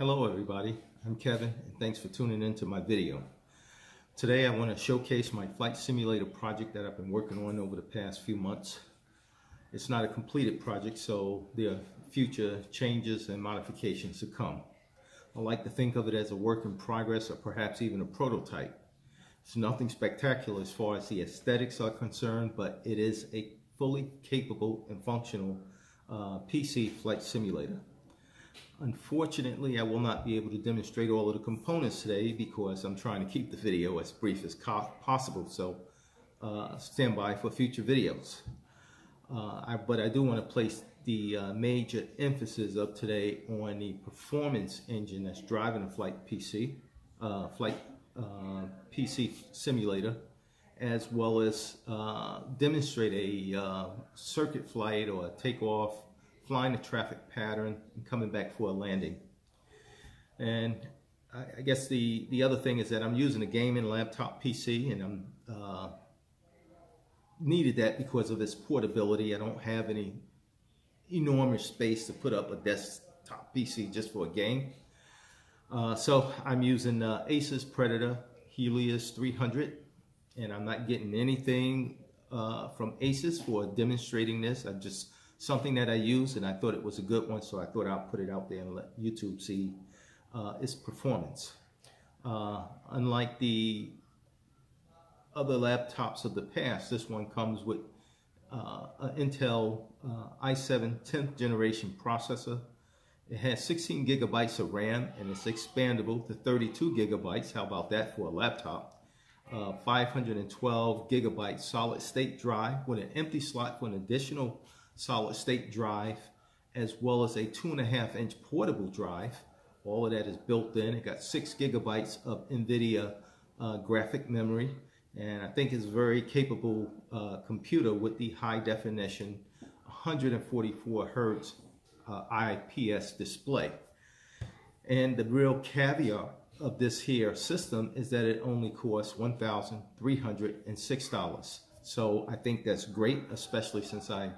Hello everybody, I'm Kevin and thanks for tuning in to my video. Today I want to showcase my flight simulator project that I've been working on over the past few months. It's not a completed project so there are future changes and modifications to come. I like to think of it as a work in progress or perhaps even a prototype. It's nothing spectacular as far as the aesthetics are concerned, but it is a fully capable and functional uh, PC flight simulator. Unfortunately, I will not be able to demonstrate all of the components today because I'm trying to keep the video as brief as possible, so uh, stand by for future videos. Uh, I, but I do want to place the uh, major emphasis of today on the performance engine that's driving a flight PC, uh, flight uh, PC simulator, as well as uh, demonstrate a circuit flight or a takeoff flying a traffic pattern and coming back for a landing. And I, guess the, the other thing is that I'm using a gaming laptop PC and I'm uh, needed that because of its portability. I don't have any enormous space to put up a desktop PC just for a game. Uh, so I'm using uh, Acer Predator Helios 300 and I'm not getting anything uh, from Acer for demonstrating this. I just something that I use and I thought it was a good one, so I thought I'll put it out there and let YouTube see uh, its performance. Uh, unlike the other laptops of the past, this one comes with uh, an Intel uh, i7 10th generation processor. It has 16 gigabytes of RAM and it's expandable to 32 gigabytes. How about that for a laptop? Uh, 512 gigabyte solid state drive with an empty slot for an additional solid state drive, as well as a two and a half inch portable drive. All of that is built in. It got six gigabytes of NVIDIA uh, graphic memory. And I think it's a very capable uh, computer with the high definition 144 hertz uh, IPS display. And the real caveat of this here system is that it only costs $1,306. So I think that's great, especially since I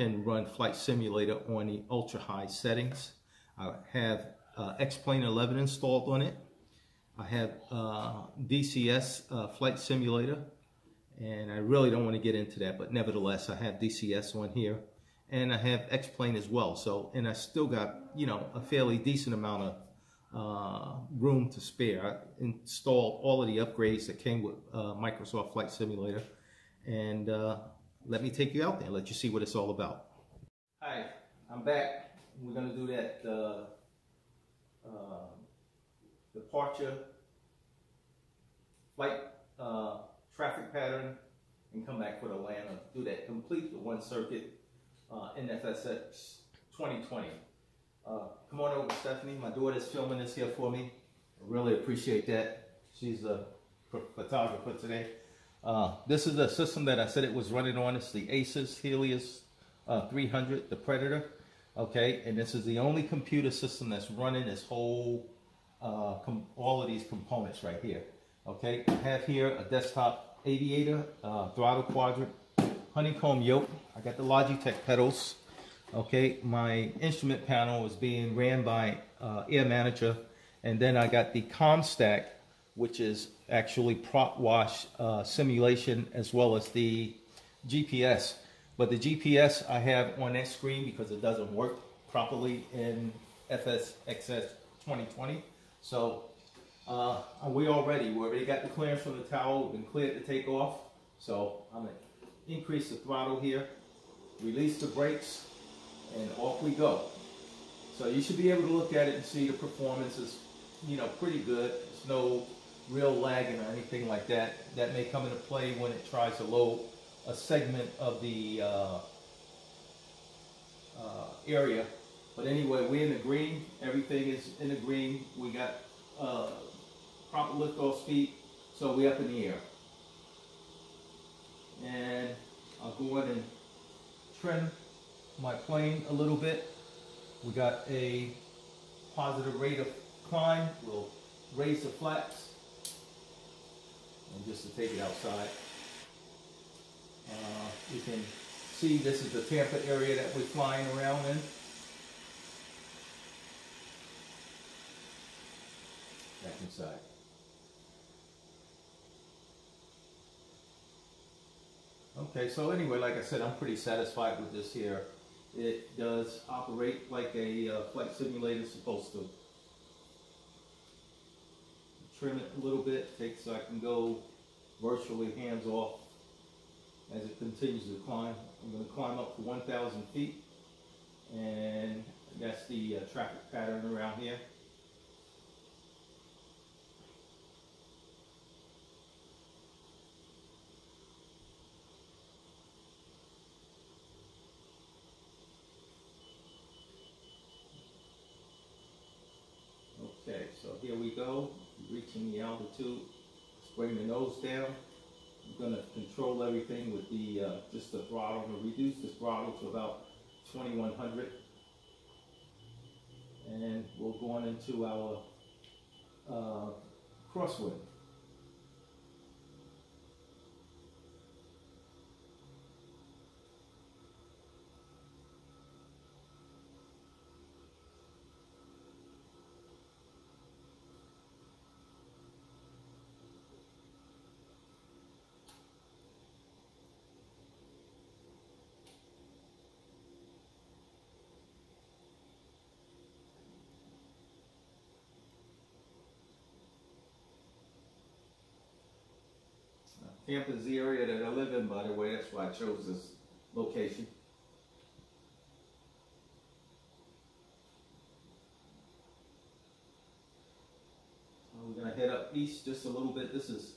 can run Flight Simulator on the ultra high settings. I have uh, X-Plane 11 installed on it. I have uh, DCS uh, Flight Simulator and I really don't want to get into that but nevertheless I have DCS on here and I have X-Plane as well so and I still got you know a fairly decent amount of uh, room to spare. I installed all of the upgrades that came with uh, Microsoft Flight Simulator and uh, let me take you out there and let you see what it's all about. Hi, I'm back. We're going to do that uh, uh, departure, flight uh, traffic pattern, and come back for the land do that. Complete the one circuit uh, NFSX 2020. Uh, come on over, Stephanie. My daughter's filming this here for me. I really appreciate that. She's a photographer today. Uh, this is the system that I said it was running on. It's the Acer Helios uh, 300, the Predator. Okay, and this is the only computer system that's running this whole, uh, all of these components right here. Okay, I have here a desktop aviator, uh, throttle quadrant, honeycomb yoke. I got the Logitech pedals. Okay, my instrument panel is being ran by uh, Air Manager. And then I got the ComStack which is actually PropWash uh, simulation as well as the GPS. But the GPS I have on that screen because it doesn't work properly in FSXS 2020. So uh, we all ready. We already got the clearance from the tower. We've been cleared to take off. So I'm to increase the throttle here, release the brakes, and off we go. So you should be able to look at it and see the performance is, you know, pretty good. There's no real lagging or anything like that. That may come into play when it tries to load a segment of the uh, uh, area. But anyway, we're in the green. Everything is in the green. We got uh, proper liftoff speed, so we're up in the air. And I'll go ahead and trim my plane a little bit. We got a positive rate of climb. We'll raise the flaps and just to take it outside. Uh, you can see this is the Tampa area that we're flying around in. Back inside. Okay, so anyway, like I said, I'm pretty satisfied with this here. It does operate like a uh, flight simulator is supposed to. Trim it a little bit, take so I can go virtually hands off as it continues to climb. I'm going to climb up to 1,000 feet, and that's the uh, traffic pattern around here. Okay, so here we go, reaching the altitude. Bring the nose down. I'm gonna control everything with the, uh, just the throttle. I'm gonna reduce the throttle to about 2100. And we're going into our uh, crosswind. Tampa is the area that I live in, by the way. That's why I chose this location. So we're going to head up east just a little bit. This is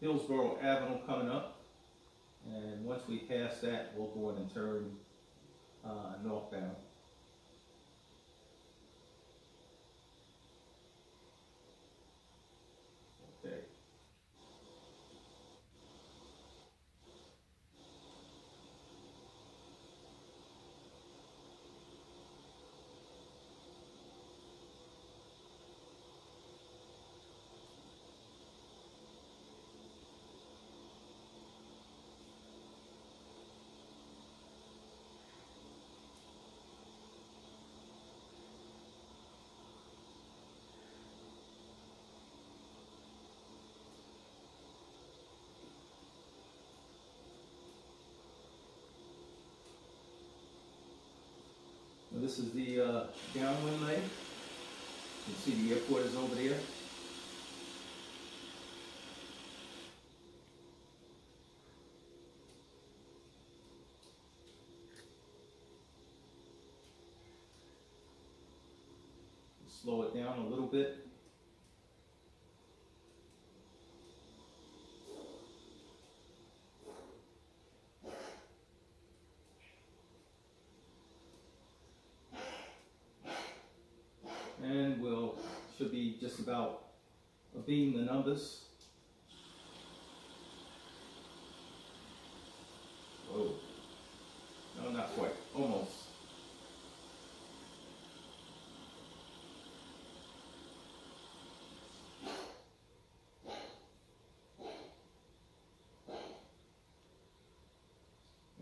Hillsborough Avenue coming up. And once we pass that, we'll go in and turn uh, northbound. Okay. Now, this is the uh, downwind leg. You can see the airport is over there. Slow it down a little bit. And we'll, should be just about being the numbers. Whoa. No, not quite. Almost.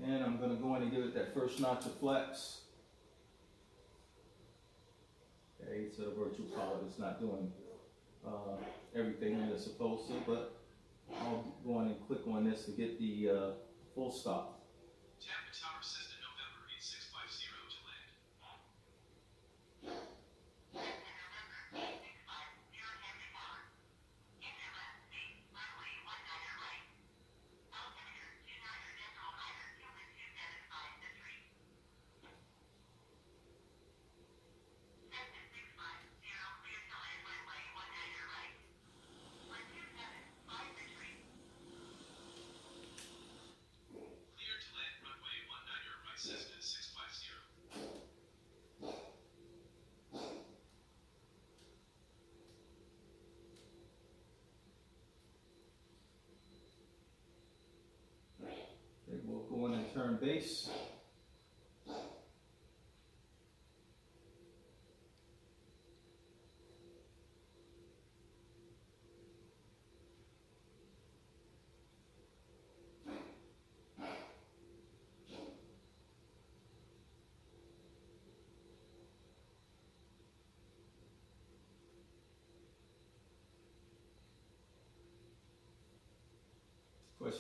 And I'm going to go in and give it that first notch of flaps. Okay, so the virtual pilot is not doing uh, everything that it's supposed to, but I'll go in and click on this to get the uh, full stop. Tampa Tower Cessna November 8650 to land. Clear to land runway 19er by Cessna 650. Okay, we'll go in and turn base.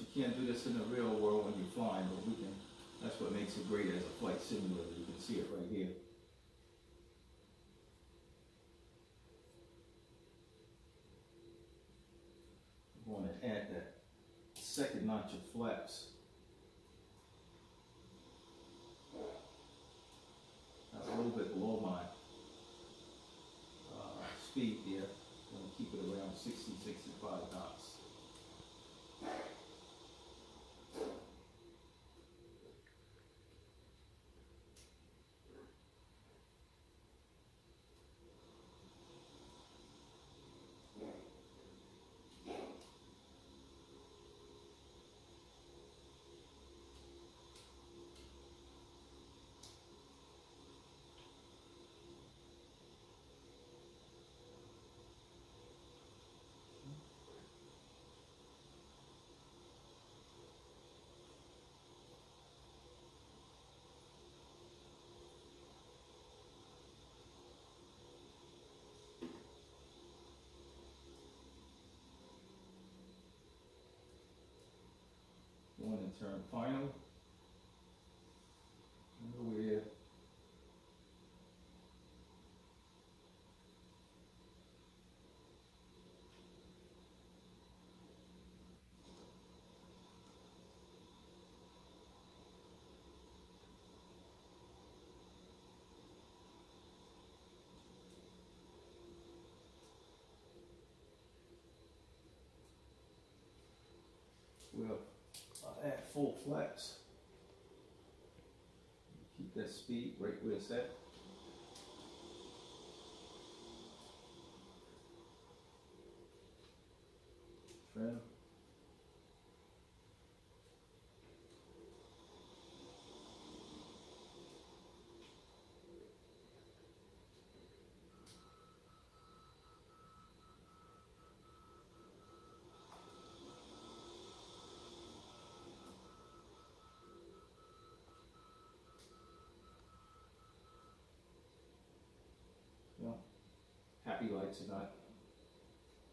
You can't do this in the real world when you're flying, but we can, that's what makes it great as a flight simulator. You can see it right here. I'm going to add that second notch of flaps. That's a little bit below my uh, speed there. I'm going to keep it around 60, 65 knots. Turn final. Where we'll uh, add full flaps. Keep that speed right where it's at. Trim. you know, PAPI lights are not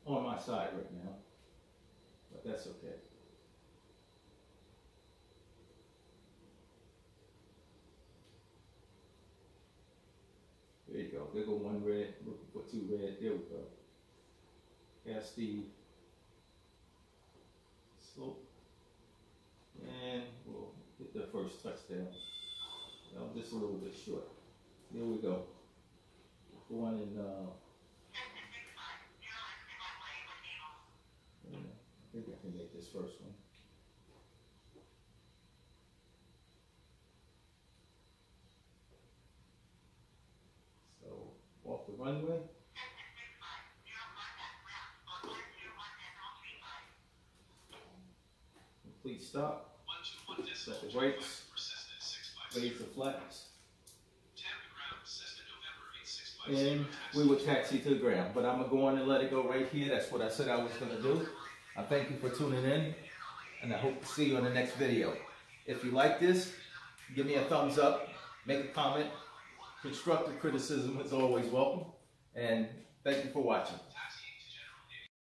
on my side right now, but that's okay. There you go. There go one red. Looking for two red. There we go. Cast the slope, and we'll get the first touchdown. No, just a little bit short. There we go one in, uh, yeah, I can make this first one. So, off the runway. Complete stop. Set the brakes. Raise the flaps, to and we would taxi to the ground. But I'm gonna go on and let it go right here. That's what I said I was gonna do. I thank you for tuning in, and I hope to see you in the next video. If you like this, give me a thumbs up, make a comment. Constructive criticism is always welcome, and thank you for watching.